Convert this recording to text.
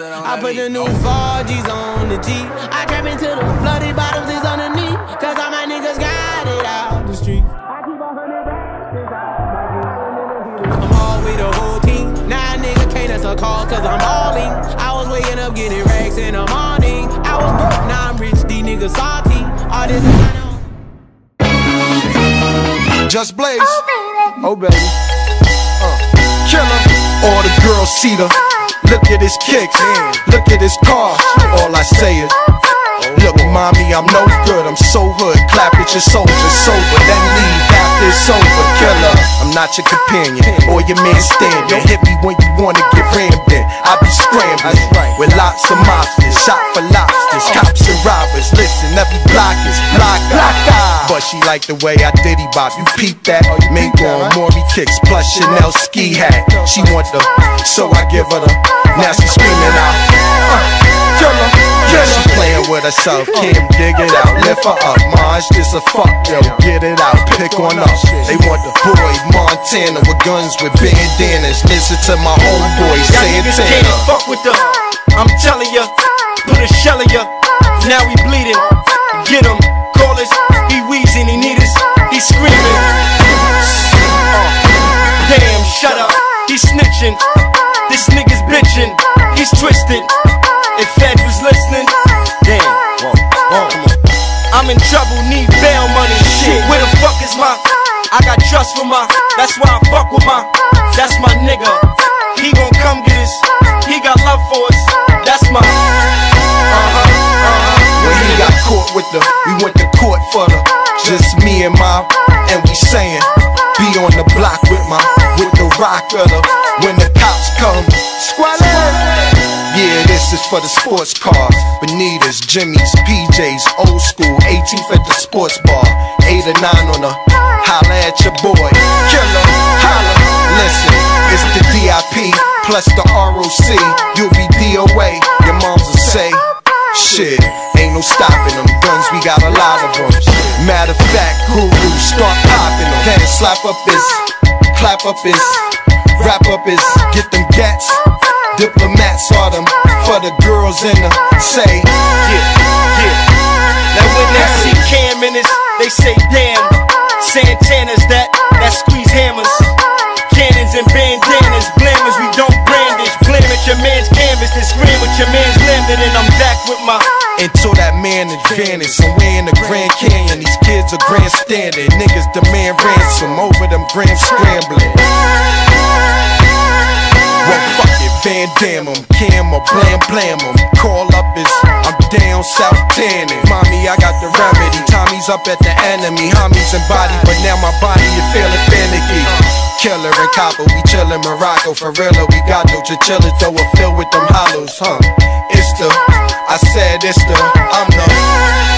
I put the new 4Gs on the G. I trap into the bloody bottoms is underneath. Cause all my niggas got it out the street. I keep a hundred I'm all with the whole team. Now nigga can't answer call cause I'm balling. I was waking up getting racks in the morning. I was broke, now I'm rich, these niggas salty. All this Just Blaze. Oh, baby. Uh. All the girls see the. Look at his kicks, look at his car. All I say is, Look, mommy, I'm no good, I'm so hood. Clap at your soldiers, sober, then leave after it's over. Killer, I'm not your companion or your man standing. Hit me when you wanna get rammed in. I be scrambling with lots of mobsters, shot for lobsters, cops and Listen, every block is block, block, But she like the way I diddy bop. You peep that? Mink on Maury kicks plus Chanel ski hat. She want the, so I give her the. Now she screaming out. Uh, killer. Yeah, she playing with herself, Kim, dig it out, lift her up. Mars just a fuck, yo, get it out, pick on up. They want the boy Montana with guns with bandanas. Listen to my homeboy Santana. Can't fuck with the, I'm telling ya, put a shell in ya. Now we bleeding, get him, call us, he wheezing, he need us, he screaming. Uh, damn, shut up, he snitching, this nigga's bitching, he's twisted. If Fed was listening, damn, come on. I'm in trouble, need bail money. Shit, where the fuck is my? I got trust for my. That's why I fuck with my. That's my nigga. He gon' come get us. He got we went to court for the. Just me and my, and we saying, be on the block with my, with the rock of the. When the cops come, squalor. Yeah, this is for the sports cars. Bonitas, Jimmy's, PJs, old school, 18th at the sports bar. 8 or 9 on the holla at your boy. Killer, holla. Listen, it's the DIP plus the ROC. You'll Matter of fact, guru, start popping them. Can slap up his, clap up his, wrap up his, get them gats. Diplomats are them for the girls in the say, yeah, yeah. Now when they see Cam in this, they say, damn, Santana's that, that squeeze hammers. Cannons and bandanas, blammers, we don't brandish. Blame at your man's canvas, then scream with your man's limit, and I'm back with my. Until that man advantage, somewhere in the Grand Canyon, are grandstanding. Niggas demand ransom over them grand scrambling. Well, fuck it, Van Damme em, Cam or Blam Blam em. Call up is, I'm down south tanning. Mommy, I got the remedy. Tommy's up at the enemy. Homies and body, but now my body is feeling finicky. Killer and copper, we chillin' Morocco. For real, we got no chinchillas, though we're filled with them hollows, huh? It's the, I said it's the, I'm the.